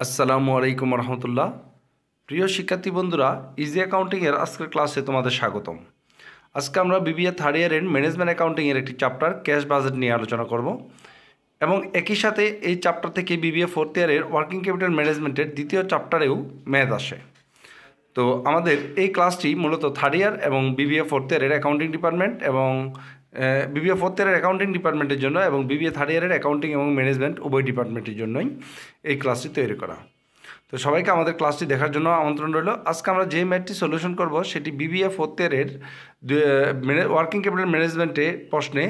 আসসালামু আলাইকুম রহমতুল্লাহ। প্রিয় শিক্ষার্থী বন্ধুরা ইজি অ্যাকাউন্টিংয়ের আজকের ক্লাসে তোমাদের স্বাগতম। আজকে আমরা বিবিএ থার্ড ইয়ারের ম্যানেজমেন্ট অ্যাকাউন্টিংয়ের একটি চ্যাপ্টার ক্যাশ বাজেট নিয়ে আলোচনা করব। এবং একই সাথে এই চ্যাপ্টার থেকে বিবিএ ফোর্থ ইয়ারের ওয়ার্কিং ক্যাপিটাল ম্যানেজমেন্টের দ্বিতীয় চ্যাপ্টারেও ম্যাথ আসে। তো আমাদের এই ক্লাসটি মূলত থার্ড ইয়ার এবং বিবিএ ফোর্থ ইয়ারের অ্যাকাউন্টিং ডিপার্টমেন্ট এবং বিবিএ ফোর্থ ইয়ারের অ্যাকাউন্টিং ডিপার্টমেন্টের জন্য এবং বিবিএ থার্ড ইয়ারের অ্যাকাউন্টিং এবং ম্যানেজমেন্ট উভয় ডিপার্টমেন্টের জন্যই এই ক্লাসটি তৈরি করা। তো সবাইকে আমাদের ক্লাসটি দেখার জন্য আমন্ত্রণ রইল। আজকে আমরা যে ম্যাথটি সলিউশন করব, সেটি বিবিএ ফোর্থ ইয়ারের ওয়ার্কিং ক্যাপিটাল ম্যানেজমেন্টে প্রশ্নে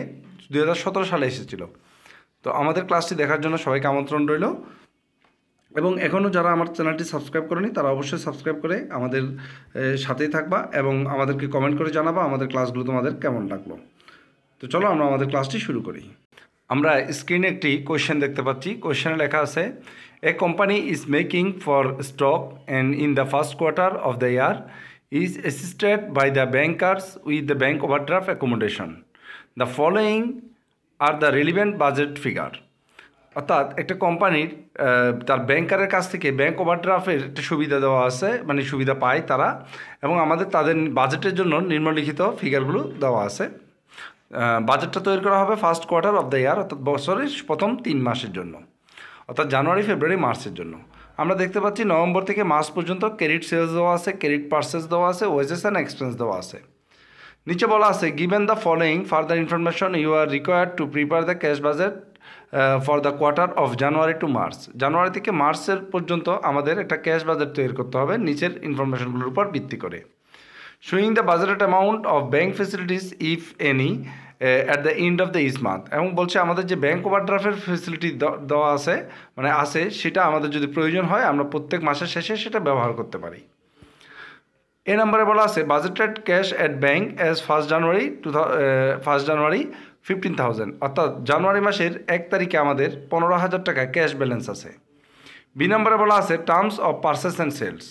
দু হাজার সতেরো সালে এসেছিল। তো আমাদের ক্লাসটি দেখার জন্য সবাইকে আমন্ত্রণ রইল। এবং এখনও যারা আমার চ্যানেলটি সাবস্ক্রাইব করেনি, তারা অবশ্যই সাবস্ক্রাইব করে আমাদের সাথেই থাকবা এবং আমাদেরকে কমেন্ট করে জানাবা আমাদের ক্লাসগুলো তোমাদের কেমন লাগল। তো চলো আমরা আমাদের ক্লাসটি শুরু করি। আমরা স্ক্রিনে একটি কোয়েশ্চেন দেখতে পাচ্ছি। কোয়েশ্চেনে লেখা আছে a company is making for stock and in the first quarter of the year is assisted by the bankers with the bank overdraft accommodation the following are the relevant budget figure অর্থাৎ একটা কোম্পানির তার ব্যাংকারের কাছ থেকে bank ওভারড্রাফের একটা সুবিধা দেওয়া আছে মানে সুবিধা পায় তারা, এবং আমাদের তাদের বাজেটের জন্য নিম্নলিখিত ফিগারগুলো দেওয়া আছে। বাজেটটা তৈরি করা হবে first quarter of the year অর্থাৎ বছরের প্রথম তিন মাসের জন্য, অর্থাৎ জানুয়ারি ফেব্রুয়ারি মার্চের জন্য। আমরা দেখতে পাচ্ছি নভেম্বর থেকে মার্চ পর্যন্ত ক্রেডিট সেলস দেওয়া আছে ক্রেডিট পার্সেস দেওয়া আছে ওয়েজেস অ্যান্ড এক্সপেন্স দেওয়া আছে। নিচে বলা আছে given the following further information you are required to prepare the cash budget for the quarter of January to March January থেকে মার্চের পর্যন্ত আমাদের একটা ক্যাশ বাজেট তৈরি করতে হবে, নিচের ইনফরমেশনগুলোর উপর ভিত্তি করে। Showing the budgeted amount of bank facilities if any at the end of the is month এবং বলছে আমাদের যে ব্যাঙ্ক ওভারড্রাফের ফেসিলিটি দেওয়া আছে মানে আছে, সেটা আমাদের যদি প্রয়োজন হয়, আমরা প্রত্যেক মাসের শেষে সেটা ব্যবহার করতে পারি। এ নম্বরে বলা আছে budgeted cash at bank as first January to first January fifteen thousand অর্থাৎ জানুয়ারি মাসের এক তারিখে আমাদের পনেরো হাজার টাকা ক্যাশ ব্যালেন্স আছে। বি নম্বরে বলা আছে terms of purchase and sales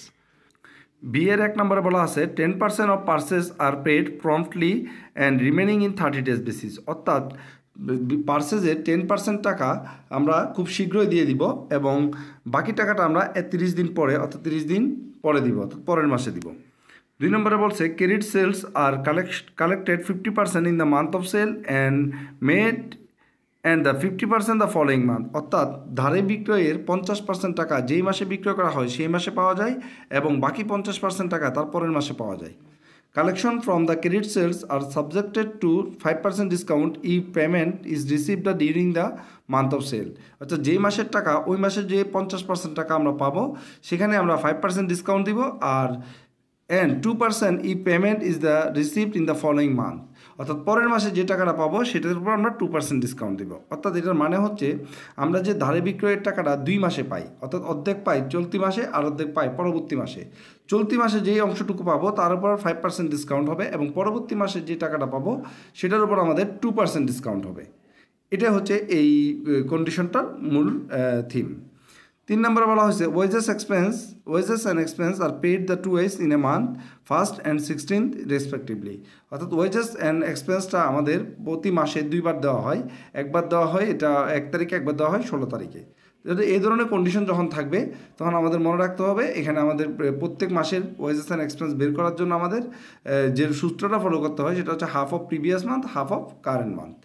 B এর এক নম্বরে বলা আছে ten percent of purchase are paid promptly and remaining in thirty days basis অর্থাৎ পার্সেসের টেন পার্সেন্ট টাকা আমরা খুব শীঘ্রই দিয়ে দিব এবং বাকি টাকাটা আমরা তিরিশ দিন পরে, অর্থাৎ তিরিশ দিন পরে দিব, অর্থাৎ পরের মাসে দিব। দুই নম্বরে বলছে credit sales are collect collected fifty percent in the month of sale and made and the fifty percent the following month অর্থাৎ ধারে বিক্রয়ের পঞ্চাশ পার্সেন্ট টাকা যেই মাসে বিক্রয় করা হয় সেই মাসে পাওয়া যায় এবং বাকি পঞ্চাশ পার্সেন্ট টাকা তার পরের মাসে পাওয়া যায়। Collection from the credit sales are subjected to five percent discount if payment is receive the during the month of sale অর্থাৎ যেই মাসের টাকা, ওই মাসে যে পঞ্চাশ পার্সেন্ট টাকা আমরা পাবো, সেখানে আমরা ফাইভ পার্সেন্ট ডিসকাউন্ট দিব আর and two percent if payment is the received in the following month অর্থাৎ পরের মাসে যে টাকাটা পাবো সেটার উপর আমরা টু পার্সেন্ট ডিসকাউন্ট দেবো। অর্থাৎ এটার মানে হচ্ছে আমরা যে ধারে বিক্রয়ের টাকাটা দুই মাসে পাই, অর্থাৎ অর্ধেক পাই চলতি মাসে আর অর্ধেক পাই পরবর্তী মাসে। চলতি মাসে যেই অংশটুকু পাবো তার উপর ফাইভ পার্সেন্ট ডিসকাউন্ট হবে এবং পরবর্তী মাসে যে টাকাটা পাবো সেটার উপর আমাদের টু পার্সেন্ট ডিসকাউন্ট হবে। এটা হচ্ছে এই কন্ডিশনটার মূল থিম তিন নম্বরে বলা হয়েছে wages expense wages and expense R paid the two wage in a month first and sixteenth respectively অর্থাৎ ওয়েজেস অ্যান্ড এক্সপেন্সটা আমাদের প্রতি মাসে দুইবার দেওয়া হয়। একবার দেওয়া হয়, এটা এক তারিখে, একবার দেওয়া হয় ষোলো তারিখে। এই ধরনের কন্ডিশন যখন থাকবে, তখন আমাদের মনে রাখতে হবে, এখানে আমাদের প্রত্যেক মাসের ওয়েজেস অ্যান্ড এক্সপেন্স বের করার জন্য আমাদের যে সূত্রটা ফলো করতে হয়, সেটা হচ্ছে half of previous month half of current month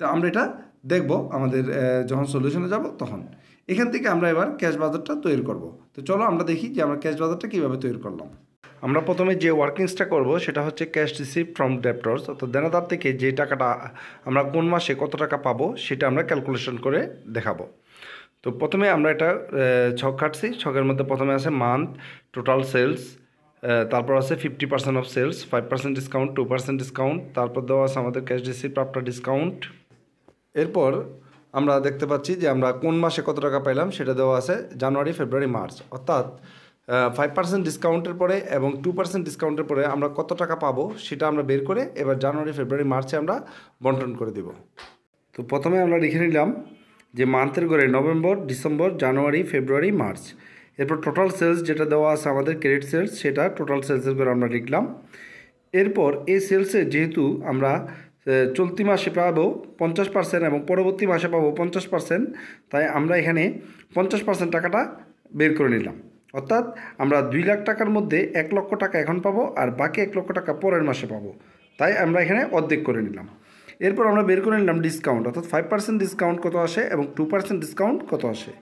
তো আমরা এটা দেখব, আমাদের যখন সলিউশনে যাব তখন। এখান থেকে আমরা এবার ক্যাশ বাজারটা তৈরি করব। তো চলো আমরা দেখি যে আমরা ক্যাশ বাজারটা কীভাবে তৈরি করলাম। আমরা প্রথমে যে ওয়ার্কিংসটা করব সেটা হচ্ছে ক্যাশ রিসিভ ফ্রম ডেপ্টর্স অর্থাৎ দেনাদার থেকে যে টাকাটা আমরা কোন মাসে কত টাকা পাবো সেটা আমরা ক্যালকুলেশন করে দেখাবো। তো প্রথমে আমরা এটা ছক কাটছি। ছকের মধ্যে প্রথমে আছে মান্থ টোটাল সেলস তারপর আছে fifty percent of sales five percent discount two percent discount তারপর দেওয়া আছে আমাদের ক্যাশ রিসিভ আফটার ডিসকাউন্ট এরপর আমরা দেখতে পাচ্ছি যে আমরা কোন মাসে কত টাকা পাইলাম সেটা দেওয়া আছে জানুয়ারি, ফেব্রুয়ারি, মার্চ। অর্থাৎ ফাইভ পার্সেন্ট ডিসকাউন্টের পরে এবং টু পার্সেন্ট ডিসকাউন্টের পরে আমরা কত টাকা পাবো সেটা আমরা বের করে এবার জানুয়ারি, ফেব্রুয়ারি, মার্চে আমরা বন্টন করে দেব। তো প্রথমে আমরা লিখে নিলাম যে মান্থের করে November, December, January, February, March. এরপর টোটাল সেলস যেটা দেওয়া আছে আমাদের ক্রেডিট সেলস সেটা টোটাল সেলসের করে আমরা লিখলাম। এরপর এই সেলসে যেহেতু আমরা চলতি মাসে পাবো পঞ্চাশ পার্সেন্ট এবং পরবর্তী মাসে পাবো পঞ্চাশ পার্সেন্ট তাই আমরা এখানে পঞ্চাশ পার্সেন্ট টাকাটা বের করে নিলাম। অর্থাৎ আমরা দুই লাখ টাকার মধ্যে এক লক্ষ টাকা এখন পাবো আর বাকি এক লক্ষ টাকা পরের মাসে পাবো। তাই আমরা এখানে অর্ধেক করে নিলাম। এরপর আমরা বের করে নিলাম ডিসকাউন্ট অর্থাৎ ফাইভ পার্সেন্ট ডিসকাউন্ট কত আসে এবং টু পার্সেন্ট ডিসকাউন্ট কত আসে।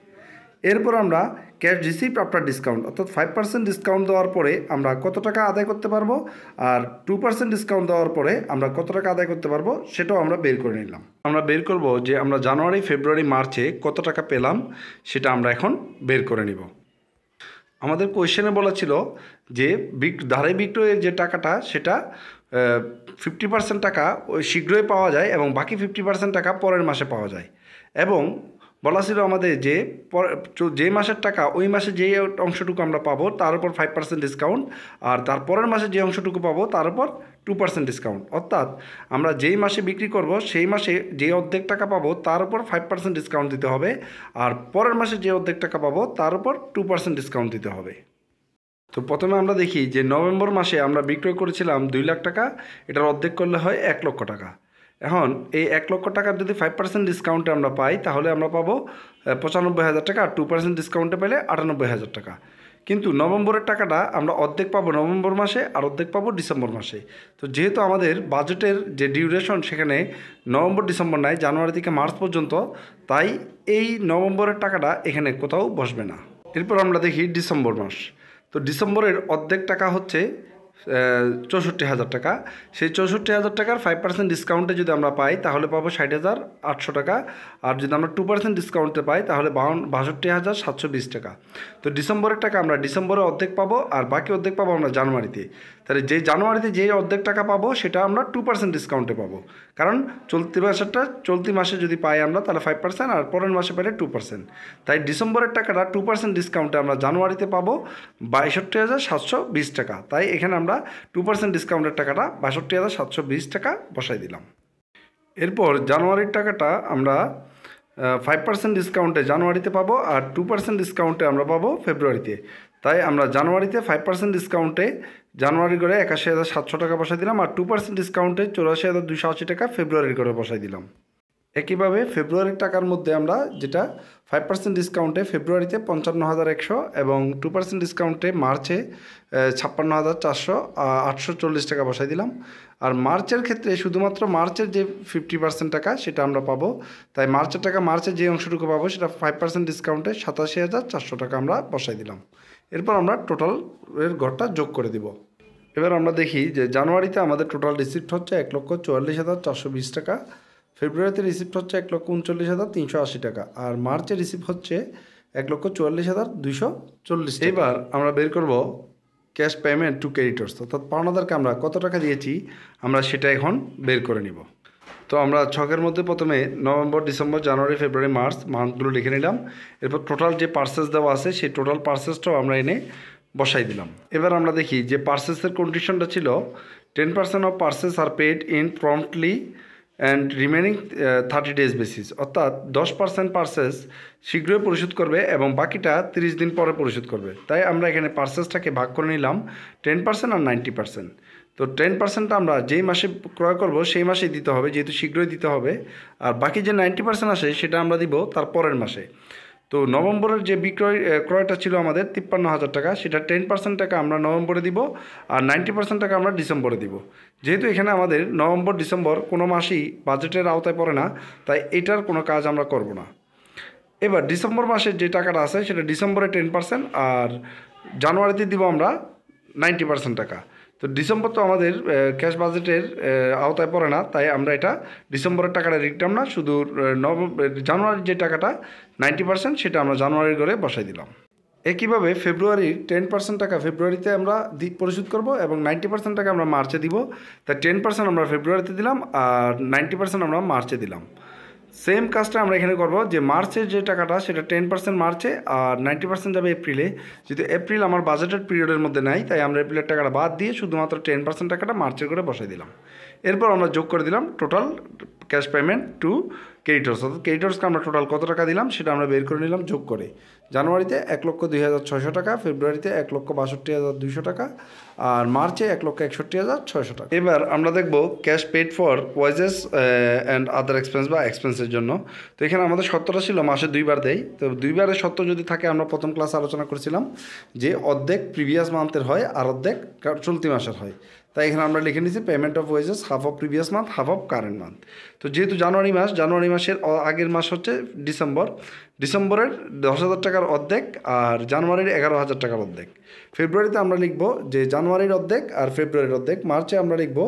এরপর আমরা ক্যাশ রিসিপ্ট আফটার ডিসকাউন্ট অর্থাৎ ফাইভ পার্সেন্ট ডিসকাউন্ট দেওয়ার পরে আমরা কত টাকা আদায় করতে পারব আর টু পার্সেন্ট ডিসকাউন্ট দেওয়ার পরে আমরা কত টাকা আদায় করতে পারব সেটাও আমরা বের করে নিলাম। আমরা বের করব যে আমরা জানুয়ারি, ফেব্রুয়ারি, মার্চে কত টাকা পেলাম সেটা আমরা এখন বের করে নিব। আমাদের কোয়েশ্চেনে বলা ছিল যে বিক ধারে বিক্রয়ের যে টাকাটা সেটা ফিফটি পার্সেন্ট টাকা ওই শীঘ্রই পাওয়া যায় এবং বাকি ফিফটি পার্সেন্ট টাকা পরের মাসে পাওয়া যায়। এবং বলা ছিল আমাদের যে যে মাসের টাকা, ওই মাসে যে অংশটুকু আমরা পাবো, তার উপর ফাইভ পার্সেন্ট ডিসকাউন্ট আর তার পরের মাসে যে অংশটুকু পাবো, তার উপর টু পার্সেন্ট ডিসকাউন্ট অর্থাৎ আমরা যেই মাসে বিক্রি করব, সেই মাসে যে অর্ধেক টাকা পাবো, তার উপর ফাইভ পার্সেন্ট ডিসকাউন্ট দিতে হবে, আর পরের মাসে যে অর্ধেক টাকা পাবো, তার উপর টু পার্সেন্ট ডিসকাউন্ট দিতে হবে। তো প্রথমে আমরা দেখি যে, নভেম্বর মাসে আমরা বিক্রয় করেছিলাম দুই লাখ টাকা, এটার অর্ধেক করলে হয় এক লক্ষ টাকা। এখন এই এক লক্ষ টাকার যদি ফাইভ পার্সেন্ট ডিসকাউন্টে আমরা পাই, তাহলে আমরা পাবো পঁচানব্বই হাজার টাকা আর টু পার্সেন্ট ডিসকাউন্টে পেলে আটানব্বই হাজার টাকা। কিন্তু নভেম্বরের টাকাটা আমরা অর্ধেক পাবো নভেম্বর মাসে আর অর্ধেক পাবো ডিসেম্বর মাসে। তো যেহেতু আমাদের বাজেটের যে ডিউরেশন সেখানে নভেম্বর, ডিসেম্বর নাই, জানুয়ারি থেকে মার্চ পর্যন্ত, তাই এই নভেম্বরের টাকাটা এখানে কোথাও বসবে না। এরপর আমরা দেখি ডিসেম্বর মাস। তো ডিসেম্বরের অর্ধেক টাকা হচ্ছে চৌষট্টি হাজার টাকা। সেই চৌষট্টি হাজার টাকার ফাইভ পার্সেন্ট ডিসকাউন্টে যদি আমরা পাই, তাহলে পাবো ষাট হাজার আটশো টাকা। আর যদি আমরা টু পার্সেন্ট ডিসকাউন্টে পাই, তাহলে বাউন বাষট্টি হাজার সাতশো বিশ টাকা। তো ডিসেম্বরের টাকা আমরা ডিসেম্বরে অর্ধেক পাবো, আর বাকি অর্ধেক পাবো আমরা জানুয়ারিতে। তাহলে যে জানুয়ারিতে যে অর্ধেক টাকা পাবো, সেটা আমরা টু পার্সেন্ট ডিসকাউন্টে পাবো। কারণ চলতি মাসেরটা চলতি মাসে যদি পাই আমরা, তাহলে ফাইভ পার্সেন্ট আর পরের মাসে পেলে টু পার্সেন্ট তাই ডিসেম্বরের টাকাটা টু পার্সেন্ট ডিসকাউন্টে আমরা জানুয়ারিতে পাবো বাইষট্টি হাজার সাতশো বিশ টাকা। তাই এখানে আমরা টু পার্সেন্ট ডিসকাউন্টের টাকাটা বাষট্টি হাজার সাতশো বিশ টাকা বসাই দিলাম। এরপর জানুয়ারির টাকাটা আমরা ফাইভ পার্সেন্ট ডিসকাউন্টে জানুয়ারিতে পাবো আর টু পার্সেন্ট ডিসকাউন্টে আমরা পাবো ফেব্রুয়ারিতে। তাই আমরা জানুয়ারিতে ফাইভ পার্সেন্ট ডিসকাউন্টে জানুয়ারি করে একাশি হাজার সাতশো টাকা বসাই দিলাম আর টু পার্সেন্ট ডিসকাউন্টে চৌরাশি হাজার দুশো আশি টাকা ফেব্রুয়ারি করে বসাই দিলাম। একইভাবে ফেব্রুয়ারির টাকার মধ্যে আমরা যেটা ফাইভ পার্সেন্ট ডিসকাউন্টে ফেব্রুয়ারিতে পঞ্চান্ন হাজার একশো এবং টু পার্সেন্ট ডিসকাউন্টে মার্চে ছাপ্পান্ন হাজার চারশো আটশো চল্লিশ টাকা বসাই দিলাম। আর মার্চের ক্ষেত্রে শুধুমাত্র মার্চের যে ফিফটি পার্সেন্ট টাকা সেটা আমরা পাবো। তাই মার্চের টাকা মার্চের যে অংশটুকু পাবো সেটা ফাইভ পার্সেন্ট ডিসকাউন্টে সাতাশি হাজার চারশো টাকা আমরা বসাই দিলাম। এরপর আমরা টোটাল এর ঘরটা যোগ করে দিব। এবার আমরা দেখি যে জানুয়ারিতে আমাদের টোটাল রিসিপ্ট হচ্ছে এক লক্ষ চুয়াল্লিশ হাজার চারশো বিশ টাকা, ফেব্রুয়ারিতে রিসিপ্ট হচ্ছে এক লক্ষ উনচল্লিশ হাজার তিনশো আশি টাকা, আর মার্চে রিসিপ্ট হচ্ছে এক লক্ষ চুয়াল্লিশ হাজার দুইশো চল্লিশ এবার আমরা বের করব ক্যাশ পেমেন্ট টু ক্রেডিটর্স অর্থাৎ পাওনাদারকে আমরা কত টাকা দিয়েছি আমরা সেটা এখন বের করে নিব। তো আমরা ছকের মধ্যে প্রথমে November, December, January, February, March মান্থগুলো লিখে নিলাম। এরপর টোটাল যে পার্সেস দেওয়া আছে, সেই টোটাল পার্সেসটাও আমরা এনে বসাই দিলাম। এবার আমরা দেখি যে পার্সেসের কন্ডিশনটা ছিল ten percent of purchase are paid in promptly and remaining thirty days basis অর্থাৎ দশ পার্সেন্ট পার্সেস শীঘ্রই পরিশোধ করবে এবং বাকিটা তিরিশ দিন পরে পরিশোধ করবে। তাই আমরা এখানে পার্সেসটাকে ভাগ করে নিলাম টেন পার্সেন্ট আর নাইনটি পার্সেন্ট তো টেন পার্সেন্টটা আমরা যেই মাসে ক্রয় করব, সেই মাসেই দিতে হবে, যেহেতু শীঘ্রই দিতে হবে। আর বাকি যে নাইনটি পার্সেন্ট আসে, সেটা আমরা দিব তার পরের মাসে। তো নভেম্বরের যে বিক্রয় ক্রয়টা ছিল আমাদের তিপ্পান্ন হাজার টাকা, সেটা টেন পার্সেন্ট টাকা আমরা নভেম্বরে দিব আর নাইনটি পার্সেন্ট টাকা আমরা ডিসেম্বরে দিব। যেহেতু এখানে আমাদের নভেম্বর, ডিসেম্বর কোনো মাসই বাজেটের আওতায় পড়ে না, তাই এটার কোনো কাজ আমরা করব না। এবার ডিসেম্বর মাসের যে টাকাটা আছে, সেটা ডিসেম্বরে টেন পার্সেন্ট আর জানুয়ারিতে দিব আমরা নাইনটি পার্সেন্ট টাকা। তো ডিসেম্বর তো আমাদের ক্যাশ বাজেটের আওতায় পড়ে না তাই আমরা এটা ডিসেম্বরের টাকাটা লিখতাম না শুধু আহ, নভ জানুয়ারির যে টাকাটা নাইনটি পার্সেন্ট সেটা আমরা জানুয়ারির করে বসাই দিলাম। একইভাবে ফেব্রুয়ারির টেন পার্সেন্ট টাকা ফেব্রুয়ারিতে আমরা পরিশোধ করব এবং নাইনটি পার্সেন্ট টাকা আমরা মার্চে দিব। তাই টেন পার্সেন্ট আমরা ফেব্রুয়ারিতে দিলাম আর নাইনটি পার্সেন্ট আমরা মার্চে দিলাম। সেম কাজটা আমরা এখানে করব, যে মার্চের যে টাকাটা সেটা টেন পার্সেন্ট মার্চে আর নাইনটি পার্সেন্ট যাবে এপ্রিলে। যেহেতু এপ্রিল আমার বাজেটের পিরিয়ডের মধ্যে নাই, তাই আমরা এপ্রিলের টাকাটা বাদ দিয়ে শুধুমাত্র টেন পার্সেন্ট টাকাটা মার্চের করে বসাই দিলাম। এরপর আমরা যোগ করে দিলাম total cash payment to creditors, অর্থাৎ ক্রেডিটর্সকে আমরা টোটাল কত টাকা দিলাম সেটা আমরা বের করে নিলাম যোগ করে। জানুয়ারিতে এক লক্ষ দুই হাজার ছয়শো টাকা, ফেব্রুয়ারিতে এক লক্ষ বাষট্টি হাজার দুশো টাকা, আর মার্চে এক লক্ষ একষট্টি হাজার ছয়শো টাকা। এবার আমরা দেখব cash paid for wages and other expense বা এক্সপেন্সের জন্য। তো এখানে আমাদের সত্তরটা ছিল মাসে দুইবার দেয়। তো দুইবারের সত্য যদি থাকে, আমরা প্রথম ক্লাস আলোচনা করেছিলাম যে অর্ধেক প্রিভিয়াস মান্থের হয় আর অর্ধেক চলতি মাসের হয়। তাই এখানে আমরা লিখে নিয়েছি payment of wages half of previous month half of current month তো যেহেতু জানুয়ারি মাস, জানুয়ারি মাসের আগের মাস হচ্ছে ডিসেম্বর। ডিসেম্বরের দশ হাজার টাকার অর্ধেক আর জানুয়ারির এগারো হাজার টাকার অর্ধেক। ফেব্রুয়ারিতে আমরা লিখব যে জানুয়ারির অর্ধেক আর ফেব্রুয়ারির অর্ধেক, মার্চে আমরা লিখব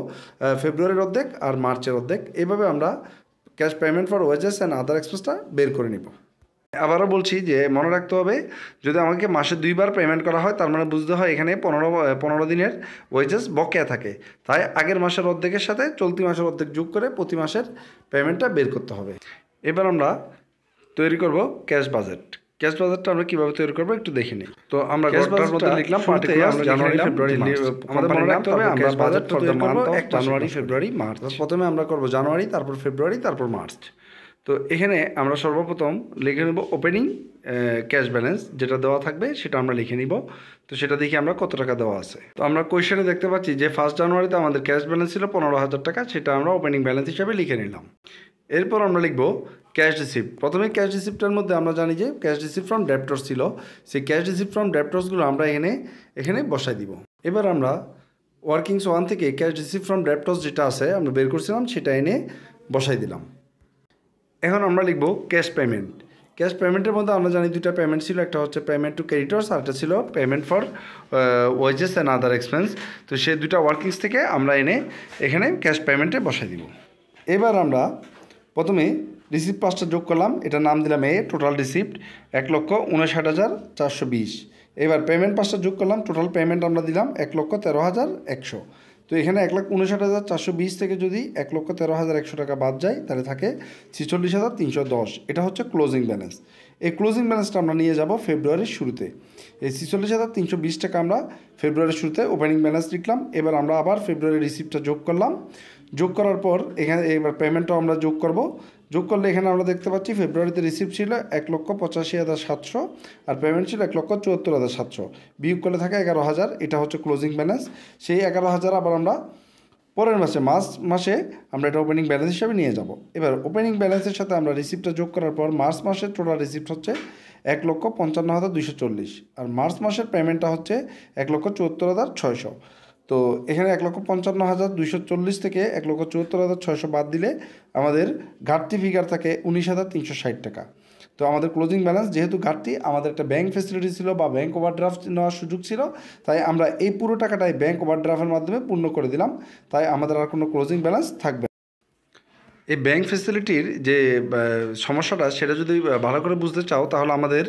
ফেব্রুয়ারির অর্ধেক আর মার্চের অর্ধেক। এইভাবে আমরা cash payment for wages and other এক্সপেন্সটা বের করে নিব। আবারও বলছি যে মনে রাখতে হবে যদি আমাকে মাসে দুইবার পেমেন্ট করা হয় তার মানে বুঝতে হয় এখানে পনেরো পনেরো দিনের ওয়েজেস বকেয়া থাকে। তাই আগের মাসের অর্ধেকের সাথে চলতি মাসের অর্ধেক যোগ করে প্রতি মাসের পেমেন্টটা বের করতে হবে। এবার আমরা তৈরি করব ক্যাশ বাজেট ক্যাশ বাজেটটা আমরা কীভাবে তৈরি করব একটু দেখে নিই। তো আমরা টা লিখলাম জানুয়ারি ফেব্রুয়ারি আমাদের মনে রাখতে হবে আমরা budget for the month January February March প্রথমে আমরা করব জানুয়ারি তারপর ফেব্রুয়ারি তারপর মার্চ তো এখানে আমরা সর্বপ্রথম লিখে নেব ওপেনিং ক্যাশ ব্যালেন্স যেটা দেওয়া থাকবে সেটা আমরা লিখে নিব। তো সেটা দেখি আমরা কত টাকা দেওয়া আছে। তো আমরা কোয়েশনে দেখতে পাচ্ছি যে ফার্স্ট জানুয়ারিতে আমাদের ক্যাশ ব্যালেন্স ছিল পনেরো হাজার টাকা, সেটা আমরা ওপেনিং ব্যালেন্স হিসাবে লিখে নিলাম। এরপর আমরা লিখব ক্যাশ রিসিপ্ট প্রথমে ক্যাশ রিসিপ্টের মধ্যে আমরা জানি যে ক্যাশ রিসিপ্ট ফ্রম ডেপ্টর্স ছিল। সেই ক্যাশ রিসিপ্ট ফ্রম ডেপ্টর্সগুলো আমরা এখানে এখানে বসাই দিব। এবার আমরা ওয়ার্কিংস ওয়ান থেকে ক্যাশ রিসিপ্ট ফ্রম ডেপ্টর্স যেটা আছে আমরা বের করছিলাম, সেটা এনে বসাই দিলাম। এখন আমরা লিখব ক্যাশ পেমেন্ট ক্যাশ পেমেন্টের মধ্যে আমরা জানি দুইটা পেমেন্ট ছিল, একটা হচ্ছে পেমেন্ট টু ক্রেডিটর্স আর একটা ছিল payment for wages and other expense তো সেই দুটা ওয়ার্কিংস থেকে আমরা এনে এখানে ক্যাশ পেমেন্টে বসাই দিব। এবার আমরা প্রথমে রিসিপ্ট পাঁচটা যোগ করলাম এটা নাম দিলাম এ টোটাল রিসিপ্ট এক লক্ষ উনষাট হাজার চারশো বিশ। এবার পেমেন্ট পাঁচটা যোগ করলাম টোটাল পেমেন্ট আমরা দিলাম এক লক্ষ তেরো হাজার একশো। তো এখানে এক লাখ উনষাট হাজার চারশো বিশ থেকে যদি এক লক্ষ তেরো হাজার একশো টাকা বাদ যায়, তাহলে থাকে ছিচল্লিশ হাজার তিনশো দশ। এটা হচ্ছে ক্লোজিং ব্যালেন্স এই ক্লোজিং ব্যালেন্সটা আমরা নিয়ে যাব ফেব্রুয়ারির শুরুতে। এই ছিচল্লিশ হাজার তিনশো বিশ টাকা আমরা ফেব্রুয়ারির শুরুতে ওপেনিং ব্যালেন্স লিখলাম। এবার আমরা আবার ফেব্রুয়ারি রিসিপ্টটা যোগ করলাম। যোগ করার পর এখানে এবার পেমেন্টটাও আমরা যোগ করব। যোগ করলে এখানে আমরা দেখতে পাচ্ছি ফেব্রুয়ারিতে রিসিভ ছিল এক লক্ষ পঁচাশি হাজার সাতশো আর পেমেন্ট ছিল এক লক্ষ চুয়াত্তর হাজার সাতশো। বিয়োগ করলে থাকে এগারো হাজার, এটা হচ্ছে ক্লোজিং ব্যালেন্স সেই এগারো হাজার আবার আমরা পরের মাসে মার্চ মাসে আমরা এটা ওপেনিং ব্যালেন্স হিসাবে নিয়ে যাব। এবার ওপেনিং ব্যালেন্সের সাথে আমরা রিসিপ্টটা যোগ করার পর মার্চ মাসের টোটাল রিসিপ্ট হচ্ছে এক লক্ষ পঞ্চান্ন হাজার দুইশো চল্লিশ। আর মার্চ মাসের পেমেন্টটা হচ্ছে এক লক্ষ চুয়াত্তর হাজার ছয়শো। তো এখানে এক লক্ষ পঞ্চান্ন হাজার দুইশো চল্লিশ থেকে এক লক্ষ চুয়াত্তর হাজার ছয়শো বাদ দিলে আমাদের ঘাটতি ফিগার থাকে উনিশ হাজার তিনশো ষাট টাকা তো আমাদের ক্লোজিং ব্যালেন্স যেহেতু ঘাটতি, আমাদের একটা ব্যাঙ্ক ফেসিলিটি ছিল বা ব্যাংক ওভারড্রাফট নেওয়ার সুযোগ ছিল, তাই আমরা এই পুরো টাকাটাই ব্যাংক ওভারড্রাফের মাধ্যমে পূর্ণ করে দিলাম তাই আমাদের আর কোনো ক্লোজিং ব্যালেন্স থাকবে। এই ব্যাংক ফেসিলিটির যে সমস্যাটা, সেটা যদি ভালো করে বুঝতে চাও, তাহলে আমাদের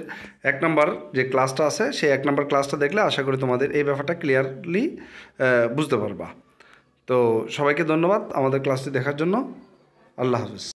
এক নম্বর যে ক্লাসটা আছে, সেই এক নম্বর ক্লাসটা দেখলে আশা করি তোমাদের এই ব্যাপারটা ক্লিয়ারলি বুঝতে পারবা। তো সবাইকে ধন্যবাদ আমাদের ক্লাসটি দেখার জন্য। আল্লাহ হাফিজ।